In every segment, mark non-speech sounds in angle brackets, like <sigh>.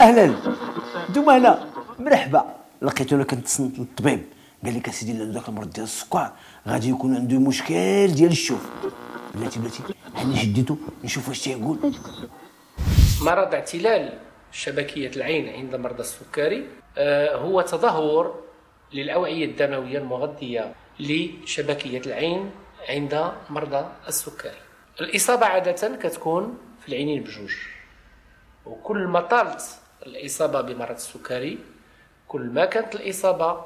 أهلا. انتوما هنا مرحبا. لقيتو أنا كنتصنت للطبيب. قال لك أسيدي ذاك المرض ديال السكر غادي يكون عنده مشكل ديال الشوف. بلاتي بلاتي. هاني شديتو نشوف واش تيقول. مرض اعتلال شبكية العين عند مرضى السكري آه، هو تدهور للأوعية الدموية المغذية لشبكية العين عند مرضى السكري. الإصابة عادة كتكون في العينين بجوج. وكل ما طالت الإصابة بمرض السكري. كل ما كانت الإصابة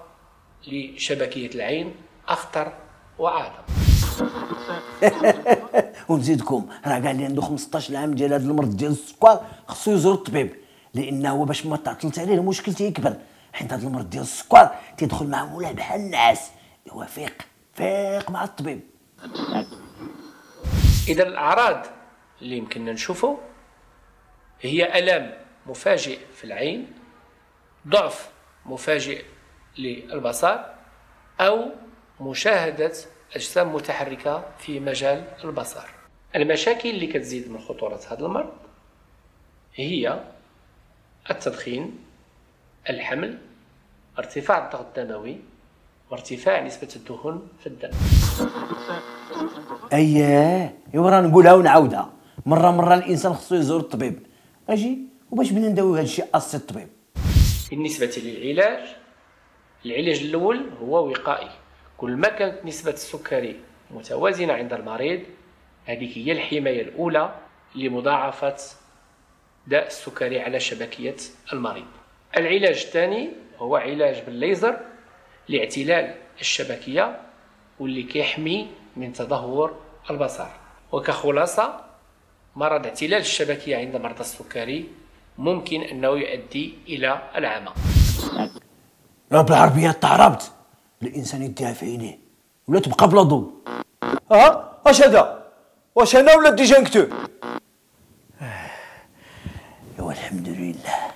لشبكية العين أخطر وأعظم. <laughs> ونزيدكم. راه قال لي عنده 15 عام ديال هذا المرض ديال السكر خصو يزور الطبيب. لأنه هو باش ما تعطلت عليه المشكل تيكبر. حيت هذا المرض ديال السكر تيدخل معاه ولا بحال النعاس هو فيق فيق مع الطبيب. إذا الأعراض اللي يمكننا نشوفه هي ألم. مفاجئ في العين ضعف مفاجئ للبصر أو مشاهدة أجسام متحركة في مجال البصر. المشاكل اللي كتزيد من خطورة هذا المرض هي التدخين الحمل ارتفاع الضغط الدموي وارتفاع نسبة الدهون في الدم. اييه ايوا راه نقولها ونعاودها. مرة مرة الإنسان خصو يزور الطبيب. أجي وباش بدنا نداويو هذا الشيء اصي الطبيب. بالنسبة للعلاج العلاج الأول هو وقائي. كل ما كانت نسبة السكري متوازنة عند المريض هذه هي الحماية الأولى لمضاعفة داء السكري على شبكية المريض. العلاج الثاني هو علاج بالليزر لاعتلال الشبكية واللي كيحمي من تدهور البصر. وكخلاصة مرض اعتلال الشبكية عند مرضى السكري ممكن أنه يؤدي إلى العمى. لا بالعربيه تعربت. الإنسان يديها في عينيه. ولا تبقى بلا ضوء. ها؟ واش هذا واش أنا ولا ديجا نكتب ايوا الحمد لله.